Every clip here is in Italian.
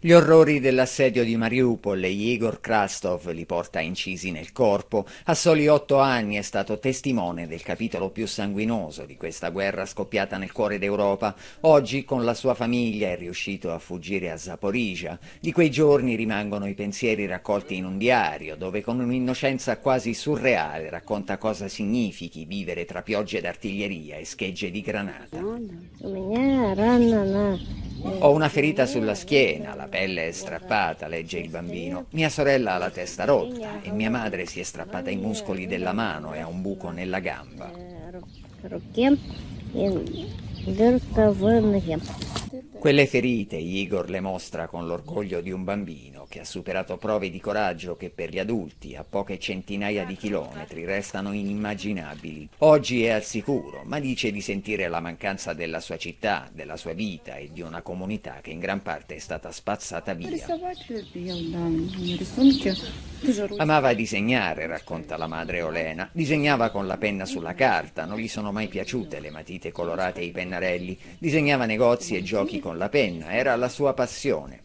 Gli orrori dell'assedio di Mariupol e Igor Krastov li porta incisi nel corpo. A soli otto anni è stato testimone del capitolo più sanguinoso di questa guerra scoppiata nel cuore d'Europa. Oggi con la sua famiglia è riuscito a fuggire a Zaporizia. Di quei giorni rimangono i pensieri raccolti in un diario, dove con un'innocenza quasi surreale racconta cosa significhi vivere tra piogge d'artiglieria e schegge di granata. Ho una ferita sulla schiena, la pelle è strappata, legge il bambino. Mia sorella ha la testa rotta e mia madre si è strappata i muscoli della mano e ha un buco nella gamba. Quelle ferite Igor le mostra con l'orgoglio di un bambino che ha superato prove di coraggio che per gli adulti a poche centinaia di chilometri restano inimmaginabili. Oggi è al sicuro, ma dice di sentire la mancanza della sua città, della sua vita e di una comunità che in gran parte è stata spazzata via. Amava disegnare, racconta la madre Olena. Disegnava con la penna sulla carta, non gli sono mai piaciute le matite colorate e i pennarelli. Disegnava negozi e giochi con la penna, era la sua passione.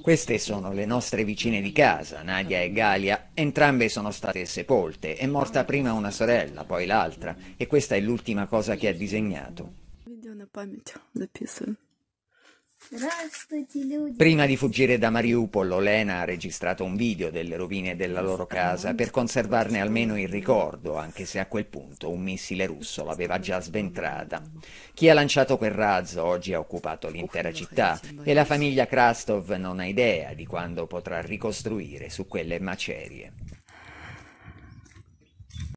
Queste sono le nostre vicine di casa, Nadia e Galia. Entrambe sono state sepolte. È morta prima una sorella, poi l'altra, e questa è l'ultima cosa che ha disegnato. Prima di fuggire da Mariupol, Olena ha registrato un video delle rovine della loro casa per conservarne almeno il ricordo, anche se a quel punto un missile russo l'aveva già sventrata. Chi ha lanciato quel razzo oggi ha occupato l'intera città e la famiglia Krastov non ha idea di quando potrà ricostruire su quelle macerie.